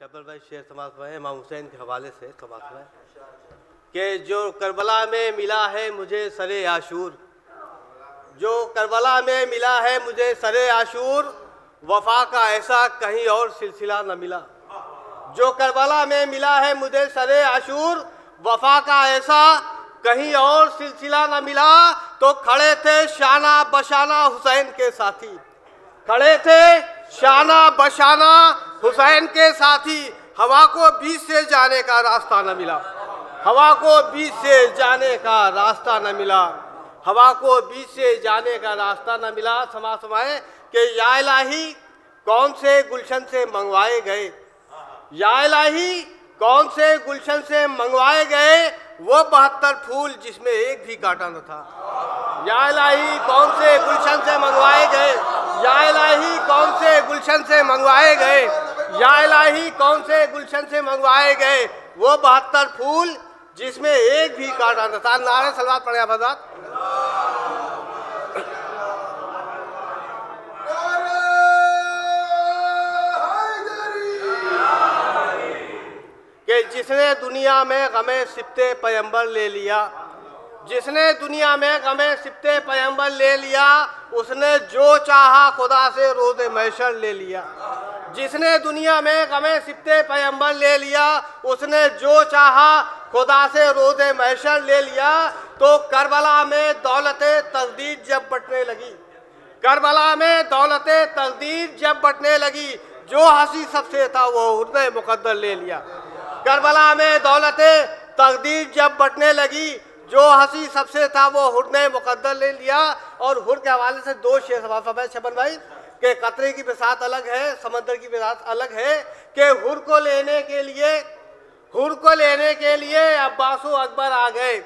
चपल भाई शेर समाज में इमाम हुसैन के हवाले से समाज में कि जो करबला में मिला है मुझे सरे आशूर। जो करबला में मिला है मुझे सरे आशूर, वफा का ऐसा कहीं और सिलसिला न मिला। जो करबला में मिला है मुझे सरे आशूर, वफा का ऐसा कहीं और सिलसिला न मिला तो खड़े थे शाना बशाना हुसैन के साथी। खड़े थे शाना बशाना हुसैन के साथी, हवा को बीच से जाने का रास्ता न मिला। हवा को बीच से जाने का रास्ता न मिला। हवा को बीच से जाने का रास्ता न मिला। समा समाए कि या इलाही कौन से गुलशन से मंगवाए गए? या इलाही कौन से गुलशन से मंगवाए गए? वो बहत्तर फूल जिसमें एक भी कांटा न था। या इलाही कौन से गुलशन से मंगवाए गुलशन से मंगवाए गए। या इलाही कौन से गुलशन से मंगवाए गए? वो बहत्तर फूल, जिसमें एक भी काटा न था। नारे सलवार पड़े आबाद कि जिसने दुनिया में गमे सिप्ते पैम्बर ले लिया जिसने दुनिया में गमे सिपते पैम्बर ले लिया, उसने जो चाहा खुदा से रोज मैशर ले लिया। जिसने दुनिया में गमे सिपते पैम्बर ले लिया, उसने जो चाहा खुदा से रोज मैशर ले लिया तो करबला में दौलत तस्दीद जब बटने लगी। करबला में दौलत तस्दीद जब बटने लगी, जो हँसी सबसे था वो हृदय मुकद्दर ले लिया। करबला में दौलत तकदीर जब बटने लगी जो हँसी सबसे था, वो हुर ने मुकद्दर ले लिया और हुर के हवाले से दो शेर सभा छपन भाई के कतरे की बिसात अलग है, समंदर की बिसात अलग है कि हुर को लेने के लिए हुर को लेने के लिए अब्बासो अकबर आ गए।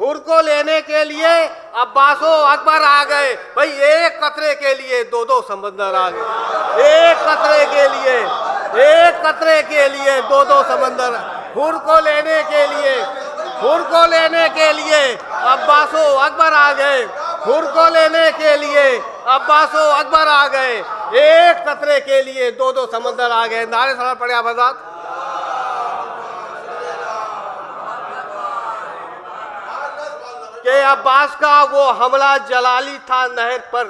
हुर को लेने के लिए अब्बासो अकबर आ गए। भाई, एक कतरे के लिए दो दो समंदर आ गए। एक कतरे के लिए, एक कतरे के लिए दो दो समंदर। हुर को लेने के लिए हुर को लेने के लिए अब्बासो अकबर आ गए। हुर को लेने के लिए अब्बासो अकबर आ गए। एक कतरे के लिए दो दो समंदर आ गए। नारे सलाम पड़े आबाद कि अब्बास का वो हमला जलाली था नहर पर।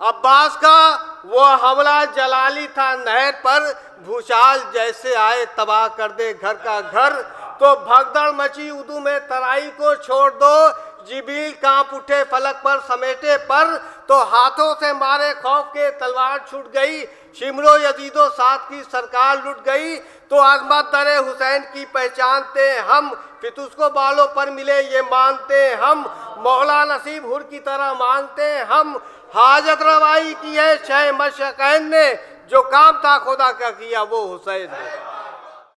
अब्बास का वो हमला जलाली था नहर पर। भूचाल जैसे आए तबाह कर दे घर का घर। तो भगदड़ मची उदू में तराई को छोड़ दो। जिबील काँप उठे, फलक पर समेटे पर तो हाथों से मारे खौफ के तलवार छूट गई। शिमरो यजीदो साथ की सरकार लुट गई। तो अजमत दरे हुसैन की पहचानते हम फिर उसको बालों पर मिले ये मानते हम। मौला नसीब हुर की तरह मानते हम। हाजत रवाई की है शह मशकैन ने, जो काम था खुदा का किया वो हुसैन ने।